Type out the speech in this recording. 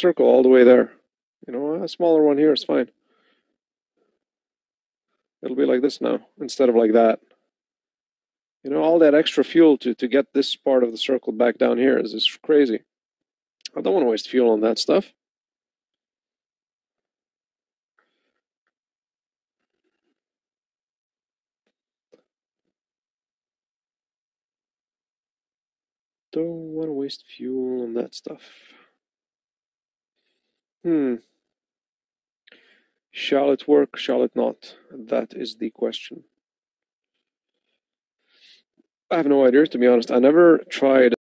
circle all the way there. You know, a smaller one here is fine. It'll be like this now instead of like that. You know, all that extra fuel to, to get this part of the circle back down here is, is crazy. I don't want to waste fuel on that stuff. Don't want to waste fuel on that stuff. Hmm. Shall it work? Shall it not? That is the question. I have no idea, to be honest. I never tried